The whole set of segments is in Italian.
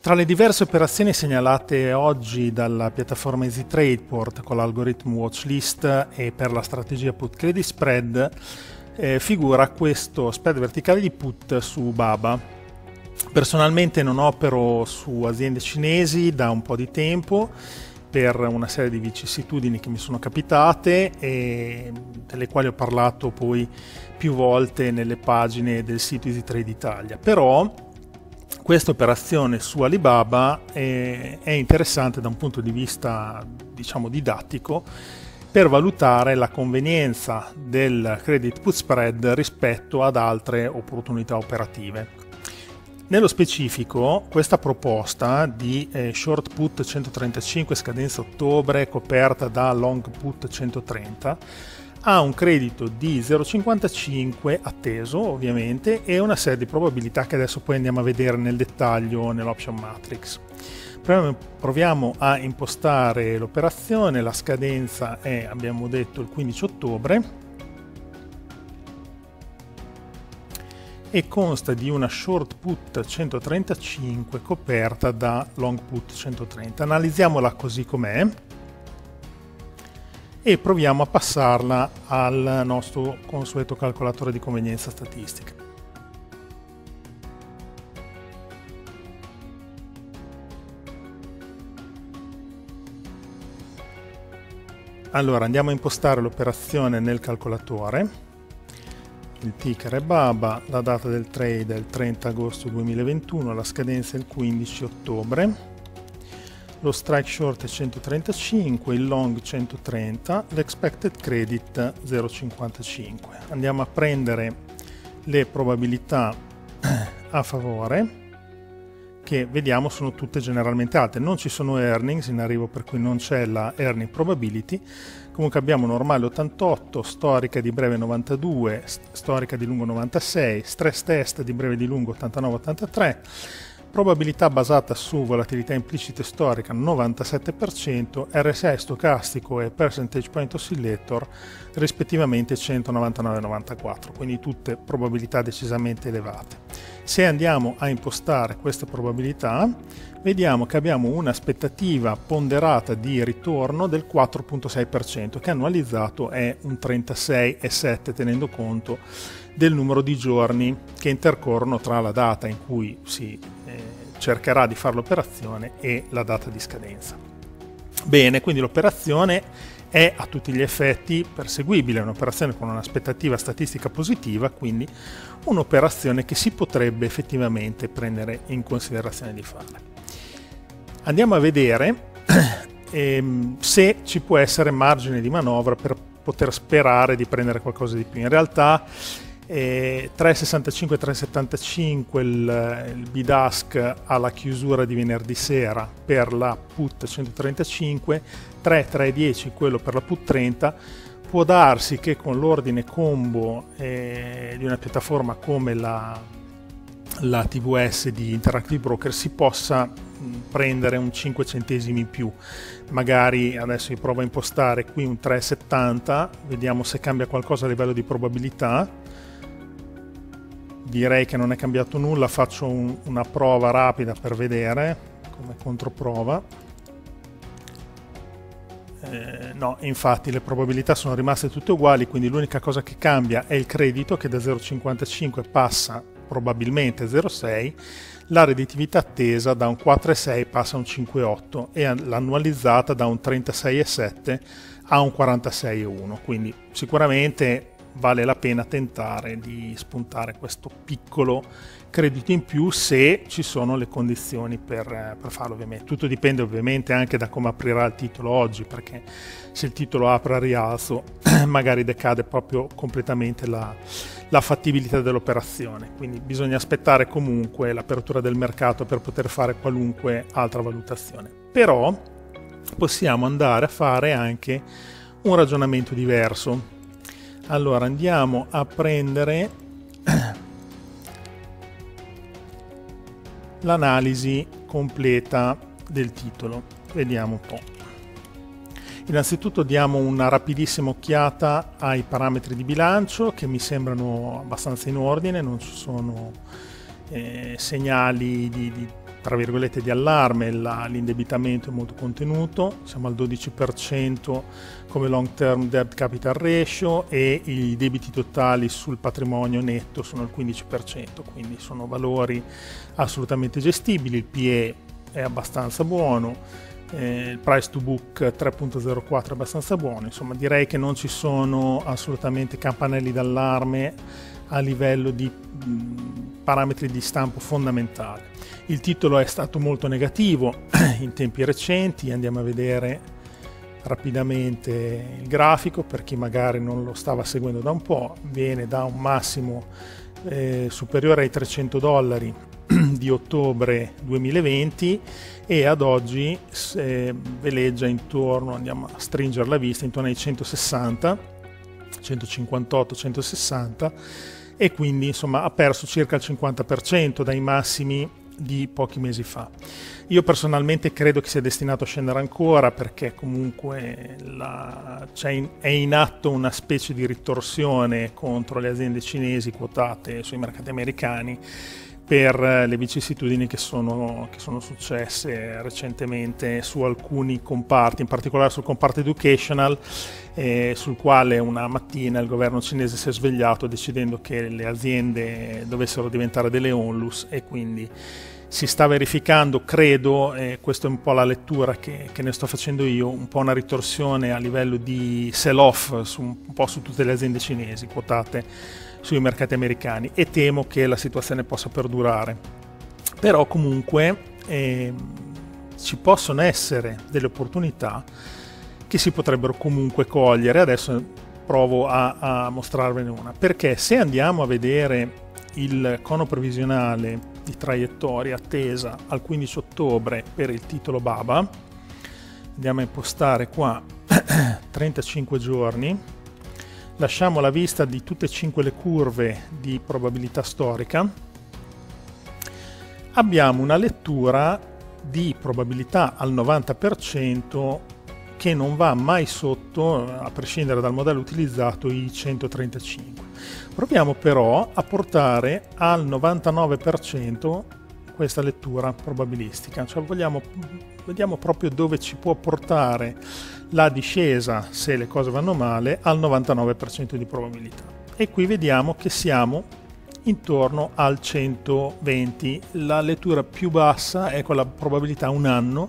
Tra le diverse operazioni segnalate oggi dalla piattaforma Easy Tradeport con l'algoritmo watchlist e per la strategia put credit spread eh, figura questo spread verticale di put su Baba. Personalmente non opero su aziende cinesi da un po' di tempo per una serie di vicissitudini che mi sono capitate e delle quali ho parlato poi più volte nelle pagine del sito Easy Trade Italia. Però questa operazione su Alibaba è, è, interessante da un punto di vista diciamo didattico per valutare la convenienza del credit put spread rispetto ad altre opportunità operative. Nello specifico, questa proposta di eh, short put 135 scadenza ottobre coperta da long put 130 ha un credito di 0,55 atteso ovviamente e una serie di probabilità che adesso poi andiamo a vedere nel dettaglio nell'option matrix. Proviamo a impostare l'operazione, la scadenza è abbiamo detto il 15 ottobre e consta di una short put 135 coperta da long put 130. Analizziamola così com'è e proviamo a passarla al nostro consueto calcolatore di convenienza statistica. Allora andiamo a impostare l'operazione nel calcolatore, il ticker è BABA, la data del trade è il 30 agosto 2021, la scadenza è il 15 ottobre, lo strike short è 135, il long 130, l'expected credit 0,55. Andiamo a prendere le probabilità a favore che vediamo sono tutte generalmente alte, non ci sono earnings in arrivo per cui non c'è la earning probability, comunque abbiamo normale 88, storica di breve 92, storica di lungo 96, stress test di breve di lungo 89-83, probabilità basata su volatilità implicita storica 97%, RSI stocastico e percentage point oscillator rispettivamente 199 e 94, quindi tutte probabilità decisamente elevate. Se andiamo a impostare queste probabilità, vediamo che abbiamo un'aspettativa ponderata di ritorno del 4.6%, che annualizzato è un 36,7 tenendo conto del numero di giorni che intercorrono tra la data in cui si cercherà di fare l'operazione e la data di scadenza. Bene, quindi l'operazione è a tutti gli effetti perseguibile, è un'operazione con un'aspettativa statistica positiva, quindi un'operazione che si potrebbe effettivamente prendere in considerazione di fare. Andiamo a vedere ehm, se ci può essere margine di manovra per poter sperare di prendere qualcosa di più. In realtà 3,65-3,75 il, il bid-ask alla chiusura di venerdì sera per la put 135, 3,310 quello per la put 30. Può darsi che con l'ordine combo eh, di una piattaforma come la, la TVS di Interactive Broker si possa prendere un 5 centesimi in più. Magari adesso vi provo a impostare qui un 3,70 vediamo se cambia qualcosa a livello di probabilità direi che non è cambiato nulla, faccio un, una prova rapida per vedere come controprova. Eh, no, infatti le probabilità sono rimaste tutte uguali, quindi l'unica cosa che cambia è il credito che da 0,55 passa probabilmente 0,6, la redditività attesa da un 4,6 passa a un 5,8 e l'annualizzata da un 36,7 a un 46,1, quindi sicuramente vale la pena tentare di spuntare questo piccolo credito in più se ci sono le condizioni per, per, farlo ovviamente. Tutto dipende ovviamente anche da come aprirà il titolo oggi, perché se il titolo apre a rialzo magari decade proprio completamente la, la fattibilità dell'operazione, quindi bisogna aspettare comunque l'apertura del mercato per poter fare qualunque altra valutazione. Però possiamo andare a fare anche un ragionamento diverso allora andiamo a prendere l'analisi completa del titolo. Vediamo un po' Innanzitutto diamo una rapidissima occhiata ai parametri di bilancio che mi sembrano abbastanza in ordine, non ci sono eh, segnali di, di, tra virgolette di allarme, la, l'indebitamento è molto contenuto, siamo al 12% come long term debt capital ratio e i debiti totali sul patrimonio netto sono al 15%, quindi sono valori assolutamente gestibili, il PE è abbastanza buono, eh, il price to book 3.04 è abbastanza buono, insomma direi che non ci sono assolutamente campanelli d'allarme a livello di parametri di stampo fondamentali. Il titolo è stato molto negativo in tempi recenti, andiamo a vedere rapidamente il grafico per chi magari non lo stava seguendo da un po', viene da un massimo eh, superiore ai 300 dollari di ottobre 2020 e ad oggi eh, veleggia intorno, andiamo a stringere la vista, intorno ai 160, 158, 160 e quindi insomma ha perso circa il 50% dai massimi di pochi mesi fa. Io personalmente credo che sia destinato a scendere ancora perché comunque la, in, è in atto una specie di ritorsione contro le aziende cinesi quotate sui mercati americani per le vicissitudini che sono, che sono, successe recentemente su alcuni comparti, in particolare sul comparto educational, eh, sul quale una mattina il governo cinese si è svegliato decidendo che le aziende dovessero diventare delle onlus e quindi si sta verificando, credo, e questa è un po' la lettura che, che, ne sto facendo io, un po' una ritorsione a livello di sell-off un po' su tutte le aziende cinesi quotate sui mercati americani e temo che la situazione possa perdurare. Però comunque eh, ci possono essere delle opportunità che si potrebbero comunque cogliere. Adesso provo a, a mostrarvene una. Perché se andiamo a vedere il cono previsionale di traiettoria attesa al 15 ottobre per il titolo Baba, andiamo a impostare qua 35 giorni lasciamo la vista di tutte e cinque le curve di probabilità storica, abbiamo una lettura di probabilità al 90% che non va mai sotto, a prescindere dal modello utilizzato, i 135. Proviamo però a portare al 99% questa lettura probabilistica, cioè vogliamo, vediamo proprio dove ci può portare la discesa, se le cose vanno male, al 99% di probabilità. E qui vediamo che siamo intorno al 120. La lettura più bassa è con la probabilità un anno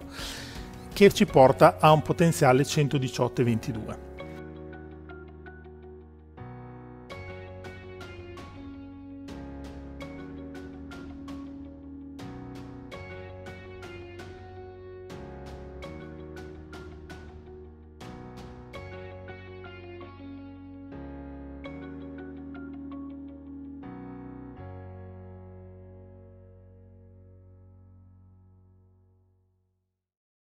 che ci porta a un potenziale 118,22.